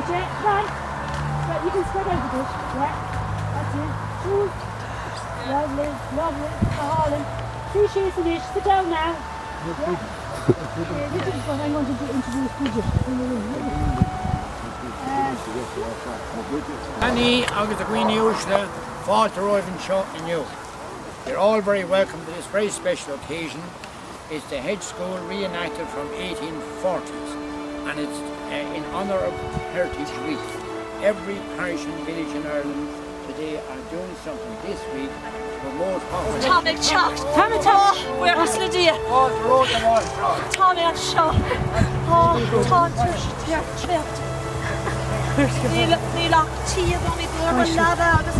Watch it. Run. Right, you can spread over a bit. Yeah. That's it. Ooh. Lovely, lovely. Harlan. Two sheets of dish. Sit down now. Yeah. yeah, this is what I'm going to introduce Bridget in the room. Annie agus a Queenie Ushla, Falter Roven Shaw and you. You're all very welcome to this very special occasion. It's the Hedge School reenacted from 1840s and it's honour of Heritage Week. Every parish and village in Ireland today are doing something this week to promote Hoffman. Tommy Chuck. Tommy Chuck. Oh, where has the dear? Falter Roven Shaw. Tommy and Shaw. Oh, Tom Trish. Ní lech tí go mí dúir mar le agus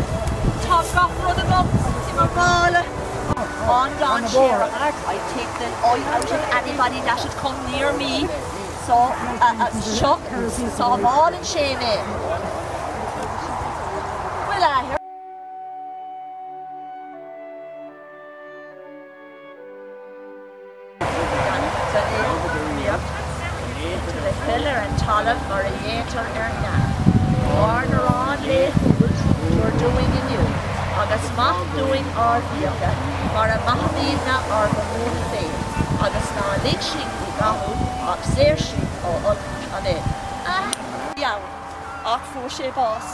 tá gafrod a go tí mar bála. On down here, I take the oil out of anybody that should come near me. So, uh, uh, shock, all in shame in. Will I hear? Pillar and taller for a year ar na. Order on le doing in you. Agus math doing a mathí na ar go mún fé. Agus ná lig sin i gahu ach séir sin ó an é. Iawn, ach fu sé bos.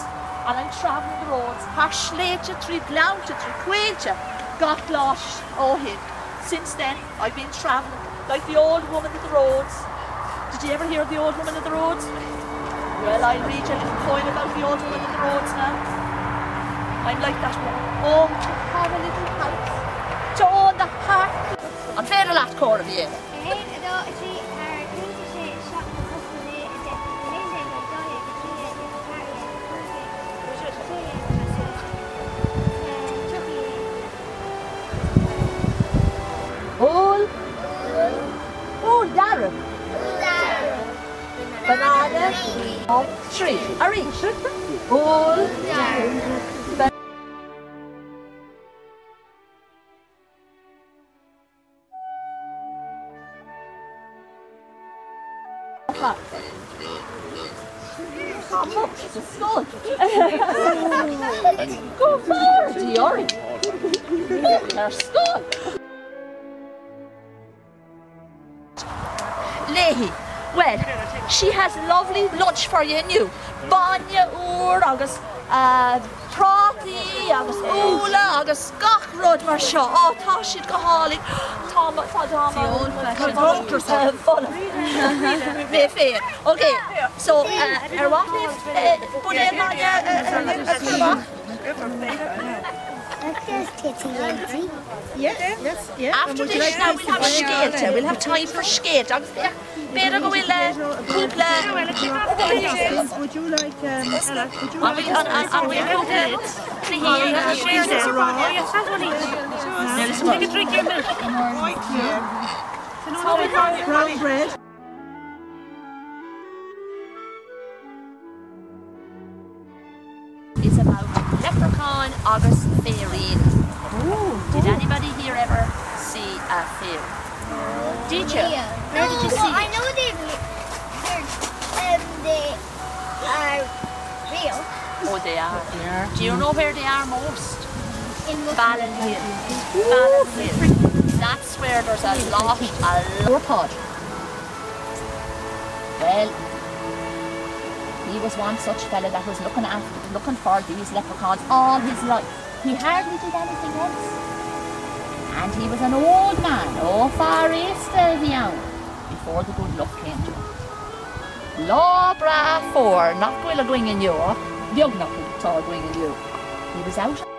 And I'm traveling the roads, har sléte trí glaute trí quailte, got lost oh him. Since then, I've been traveling like the old woman of the roads, did you ever hear of the old woman of the roads? Well, I'll read you a little poem about the old woman of the roads now. I'm like that one. Oh, to have a little house. To own the heart. I'm fair a lot core of you. All. All Darren. Banana. Tree. Ari. All. Diori. Her skull. Leahy. Well, she has lovely lunch for you new. Banya úr agus uh, prátaí agus úla agus gachrod mar seo á tá siad go hálaigh tá mé fér. Ok, so ar bha bud Yes, yes. After this now we'll have skate. We'll have time for skate. Better go with cúpla Would you like um, Ella, would you we we'll cúpla clihí share this around? Take a drink milk. Brown bread. Leprechaun agus fairy. Did anybody here ever see a fairy? Did you? Where did you see I it? know they um, they are real Oh, they are. Do you know where they are most? in. Ballon Hill. That's where there's a lot, a lot. Well, he was one such fella that was looking after, looking for these leprechauns all his life. He hardly did anything else. And he was an old man, oh far east of the hour, before the good luck came to him. Law bra four, not gwilla gwing in you, Biog not gwing in you. He was out